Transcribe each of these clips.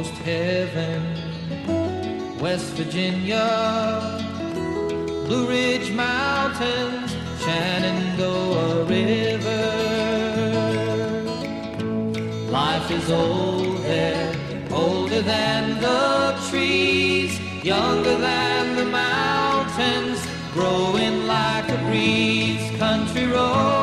almost heaven. West Virginia, Blue Ridge Mountains, Shenandoah River. Life is old there, older than the trees, younger than the mountains, growing like a breeze. Country roads,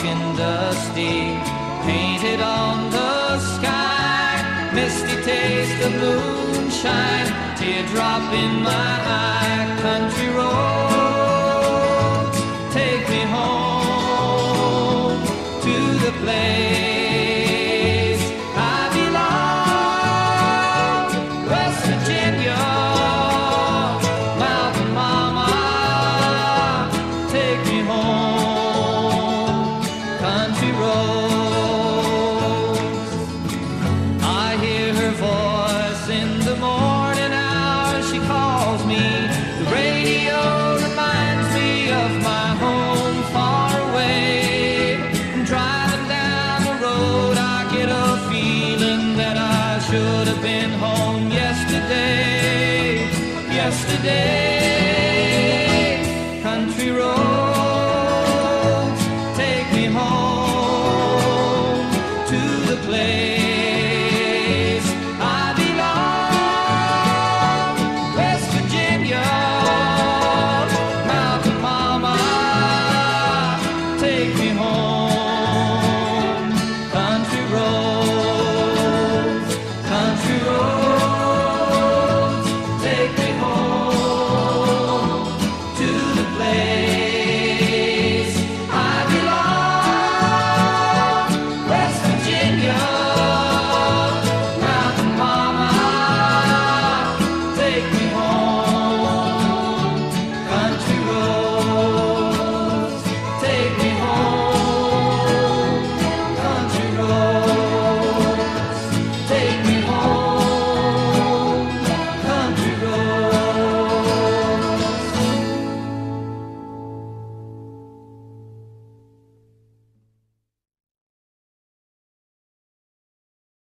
dark and dusty, painted on the sky. Taste of moonshine, teardrop in my eye. Country roads, take me home to the place I belong. West Virginia, Mountain Mama, take me home, country roads. coming home yesterday, yesterday. Country roads take me home to the place.